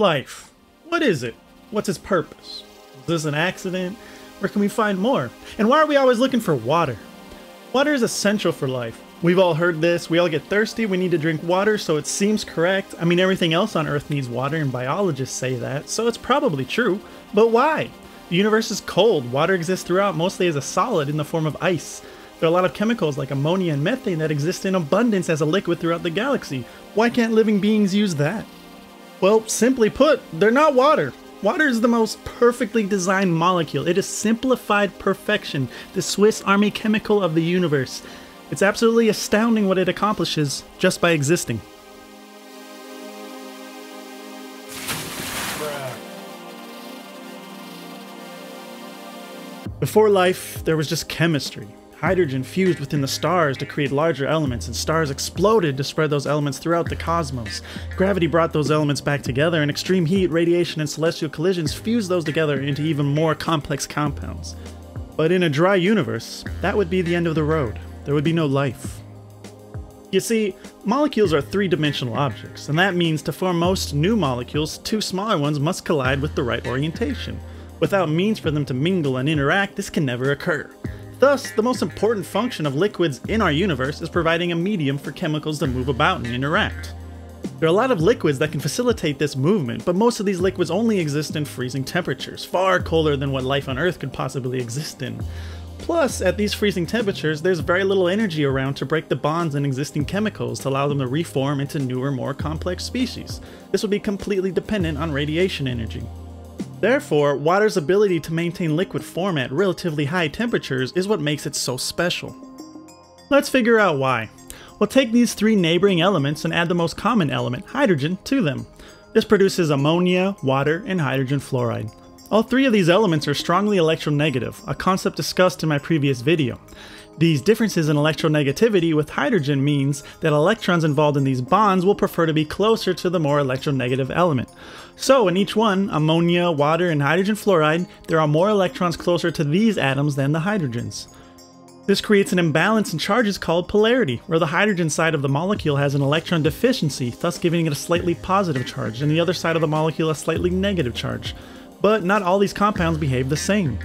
Life. What is it? What's its purpose? Is this an accident? Where can we find more? And why are we always looking for water? Water is essential for life. We've all heard this, we all get thirsty, we need to drink water, so it seems correct. I mean, everything else on Earth needs water, and biologists say that, so it's probably true. But why? The universe is cold, water exists throughout mostly as a solid in the form of ice. There are a lot of chemicals like ammonia and methane that exist in abundance as a liquid throughout the galaxy. Why can't living beings use that? Well, simply put, they're not water. Water is the most perfectly designed molecule. It is simplified perfection, the Swiss Army chemical of the universe. It's absolutely astounding what it accomplishes just by existing. Before life, there was just chemistry. Hydrogen fused within the stars to create larger elements, and stars exploded to spread those elements throughout the cosmos. Gravity brought those elements back together, and extreme heat, radiation, and celestial collisions fused those together into even more complex compounds. But in a dry universe, that would be the end of the road. There would be no life. You see, molecules are three dimensional objects, and that means to form most new molecules, two smaller ones must collide with the right orientation. Without means for them to mingle and interact, this can never occur. Thus, the most important function of liquids in our universe is providing a medium for chemicals to move about and interact. There are a lot of liquids that can facilitate this movement, but most of these liquids only exist in freezing temperatures, far colder than what life on Earth could possibly exist in. Plus, at these freezing temperatures, there's very little energy around to break the bonds in existing chemicals to allow them to reform into newer, more complex species. This would be completely dependent on radiation energy. Therefore, water's ability to maintain liquid form at relatively high temperatures is what makes it so special. Let's figure out why. We'll take these three neighboring elements and add the most common element, hydrogen, to them. This produces ammonia, water, and hydrogen fluoride. All three of these elements are strongly electronegative, a concept discussed in my previous video. These differences in electronegativity with hydrogen means that electrons involved in these bonds will prefer to be closer to the more electronegative element. So in each one, ammonia, water, and hydrogen fluoride, there are more electrons closer to these atoms than the hydrogens. This creates an imbalance in charges called polarity, where the hydrogen side of the molecule has an electron deficiency, thus giving it a slightly positive charge, and the other side of the molecule a slightly negative charge. But not all these compounds behave the same.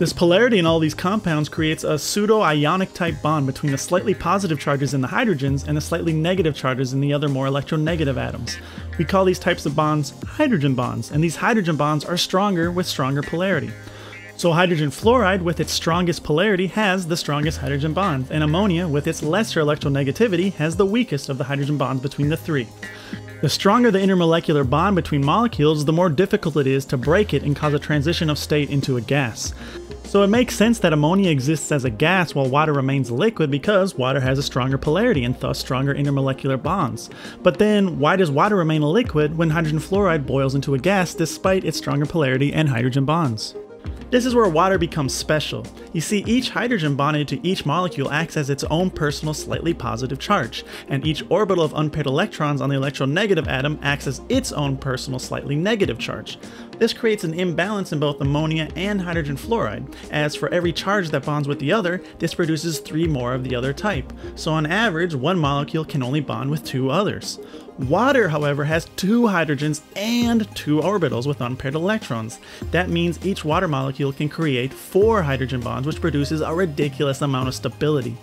This polarity in all these compounds creates a pseudo-ionic type bond between the slightly positive charges in the hydrogens and the slightly negative charges in the other more electronegative atoms. We call these types of bonds hydrogen bonds, and these hydrogen bonds are stronger with stronger polarity. So hydrogen fluoride with its strongest polarity has the strongest hydrogen bond, and ammonia with its lesser electronegativity has the weakest of the hydrogen bonds between the three. The stronger the intermolecular bond between molecules, the more difficult it is to break it and cause a transition of state into a gas. So it makes sense that ammonia exists as a gas while water remains a liquid because water has a stronger polarity and thus stronger intermolecular bonds. But then, why does water remain a liquid when hydrogen fluoride boils into a gas despite its stronger polarity and hydrogen bonds? This is where water becomes special. You see, each hydrogen bonded to each molecule acts as its own personal slightly positive charge, and each orbital of unpaired electrons on the electronegative atom acts as its own personal slightly negative charge. This creates an imbalance in both ammonia and hydrogen fluoride, as for every charge that bonds with the other, this produces three more of the other type, so on average, one molecule can only bond with two others. Water, however, has two hydrogens and two orbitals with unpaired electrons. That means each water molecule can create four hydrogen bonds, which produces a ridiculous amount of stability.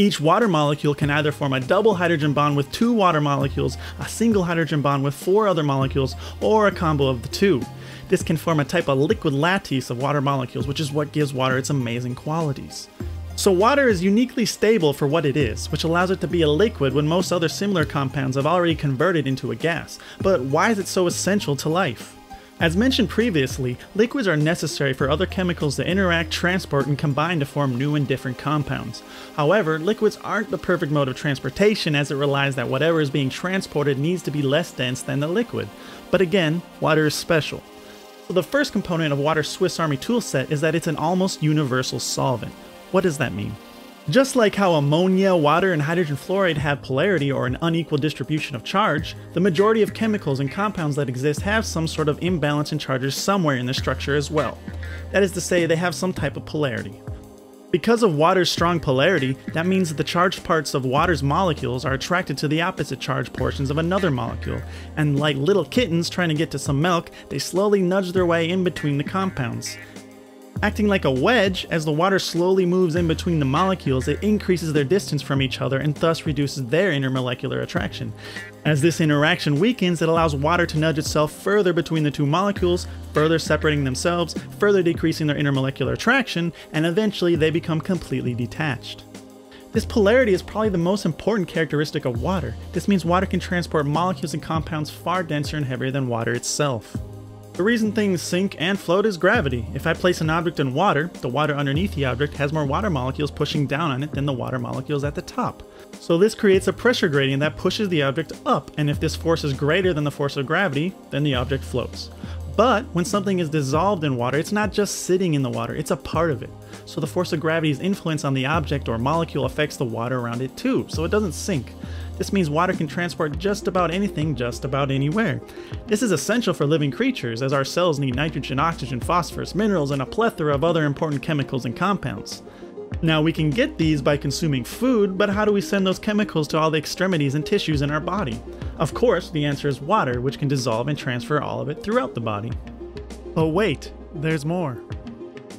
Each water molecule can either form a double hydrogen bond with two water molecules, a single hydrogen bond with four other molecules, or a combo of the two. This can form a type of liquid lattice of water molecules, which is what gives water its amazing qualities. So water is uniquely stable for what it is, which allows it to be a liquid when most other similar compounds have already converted into a gas. But why is it so essential to life? As mentioned previously, liquids are necessary for other chemicals to interact, transport, and combine to form new and different compounds. However, liquids aren't the perfect mode of transportation as it relies that whatever is being transported needs to be less dense than the liquid. But again, water is special. So the first component of water's Swiss Army toolset is that it's an almost universal solvent. What does that mean? Just like how ammonia, water, and hydrogen fluoride have polarity or an unequal distribution of charge, the majority of chemicals and compounds that exist have some sort of imbalance in charges somewhere in their structure as well. That is to say, they have some type of polarity. Because of water's strong polarity, that means that the charged parts of water's molecules are attracted to the opposite charged portions of another molecule, and like little kittens trying to get to some milk, they slowly nudge their way in between the compounds. Acting like a wedge, as the water slowly moves in between the molecules, it increases their distance from each other and thus reduces their intermolecular attraction. As this interaction weakens, it allows water to nudge itself further between the two molecules, further separating themselves, further decreasing their intermolecular attraction, and eventually they become completely detached. This polarity is probably the most important characteristic of water. This means water can transport molecules and compounds far denser and heavier than water itself. The reason things sink and float is gravity. If I place an object in water, the water underneath the object has more water molecules pushing down on it than the water molecules at the top. So this creates a pressure gradient that pushes the object up, and if this force is greater than the force of gravity, then the object floats. But when something is dissolved in water, it's not just sitting in the water, it's a part of it. So the force of gravity's influence on the object or molecule affects the water around it too, so it doesn't sink. This means water can transport just about anything just about anywhere. This is essential for living creatures, as our cells need nitrogen, oxygen, phosphorus, minerals, and a plethora of other important chemicals and compounds. Now, we can get these by consuming food, but how do we send those chemicals to all the extremities and tissues in our body? Of course, the answer is water, which can dissolve and transfer all of it throughout the body. Oh, wait, there's more.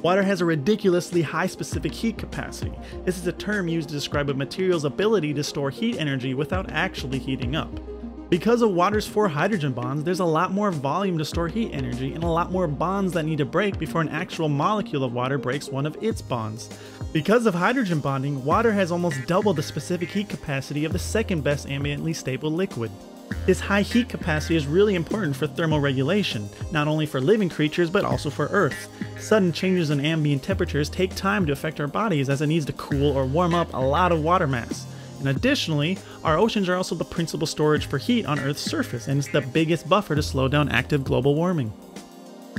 Water has a ridiculously high specific heat capacity. This is a term used to describe a material's ability to store heat energy without actually heating up. Because of water's four hydrogen bonds, there's a lot more volume to store heat energy and a lot more bonds that need to break before an actual molecule of water breaks one of its bonds. Because of hydrogen bonding, water has almost double the specific heat capacity of the second best ambiently stable liquid. This high heat capacity is really important for thermal regulation, not only for living creatures but also for Earth. Sudden changes in ambient temperatures take time to affect our bodies as it needs to cool or warm up a lot of water mass. And additionally, our oceans are also the principal storage for heat on Earth's surface and it's the biggest buffer to slow down active global warming.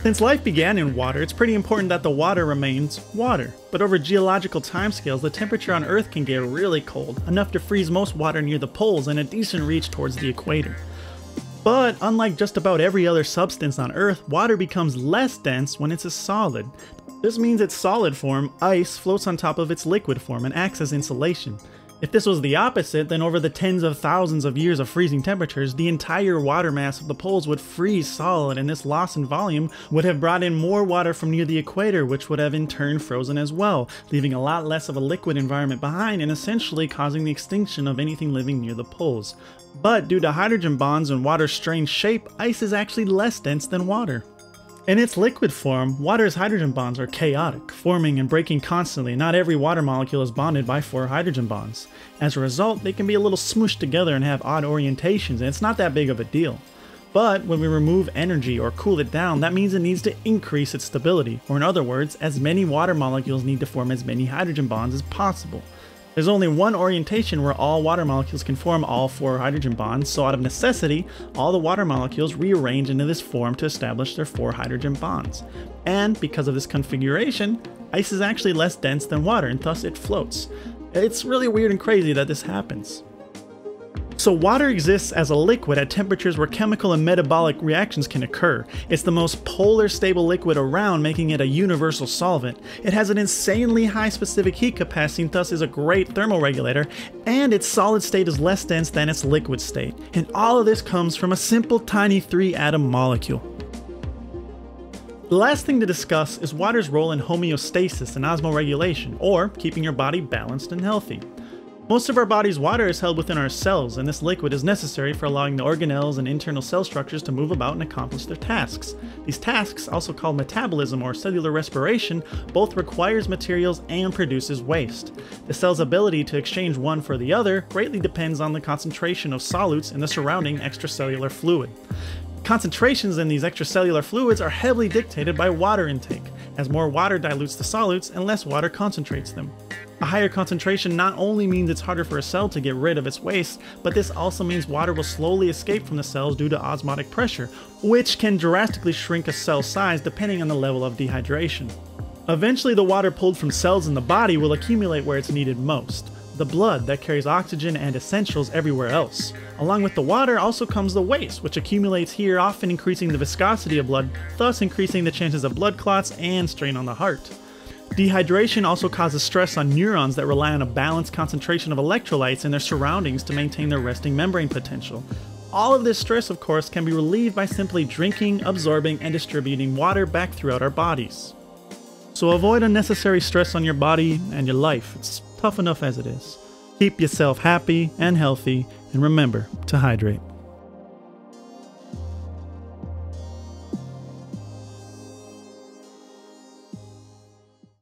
Since life began in water, it's pretty important that the water remains water. But over geological timescales, the temperature on Earth can get really cold, enough to freeze most water near the poles and a decent reach towards the equator. But unlike just about every other substance on Earth, water becomes less dense when it's a solid. This means its solid form, ice, floats on top of its liquid form and acts as insulation. If this was the opposite, then over the tens of thousands of years of freezing temperatures, the entire water mass of the poles would freeze solid, and this loss in volume would have brought in more water from near the equator, which would have in turn frozen as well, leaving a lot less of a liquid environment behind and essentially causing the extinction of anything living near the poles. But due to hydrogen bonds and water's strange shape, ice is actually less dense than water. In its liquid form, water's hydrogen bonds are chaotic, forming and breaking constantly. Not every water molecule is bonded by four hydrogen bonds. As a result, they can be a little smooshed together and have odd orientations, and it's not that big of a deal. But when we remove energy or cool it down, that means it needs to increase its stability, or in other words, as many water molecules need to form as many hydrogen bonds as possible. There's only one orientation where all water molecules can form all four hydrogen bonds, so out of necessity, all the water molecules rearrange into this form to establish their four hydrogen bonds. And because of this configuration, ice is actually less dense than water and thus it floats. It's really weird and crazy that this happens. So water exists as a liquid at temperatures where chemical and metabolic reactions can occur. It's the most polar stable liquid around, making it a universal solvent. It has an insanely high specific heat capacity and thus is a great thermal regulator, and its solid state is less dense than its liquid state. And all of this comes from a simple tiny 3 atom molecule. The last thing to discuss is water's role in homeostasis and osmoregulation, or keeping your body balanced and healthy. Most of our body's water is held within our cells, and this liquid is necessary for allowing the organelles and internal cell structures to move about and accomplish their tasks. These tasks, also called metabolism or cellular respiration, both requires materials and produces waste. The cell's ability to exchange one for the other greatly depends on the concentration of solutes in the surrounding extracellular fluid. Concentrations in these extracellular fluids are heavily dictated by water intake, as more water dilutes the solutes and less water concentrates them. A higher concentration not only means it's harder for a cell to get rid of its waste, but this also means water will slowly escape from the cells due to osmotic pressure, which can drastically shrink a cell size depending on the level of dehydration. Eventually, the water pulled from cells in the body will accumulate where it's needed most the blood that carries oxygen and essentials everywhere else. Along with the water also comes the waste, which accumulates here, often increasing the viscosity of blood, thus increasing the chances of blood clots and strain on the heart. Dehydration also causes stress on neurons that rely on a balanced concentration of electrolytes in their surroundings to maintain their resting membrane potential. All of this stress, of course, can be relieved by simply drinking, absorbing, and distributing water back throughout our bodies. So avoid unnecessary stress on your body and your life. It's tough enough as it is. Keep yourself happy and healthy, and remember to hydrate.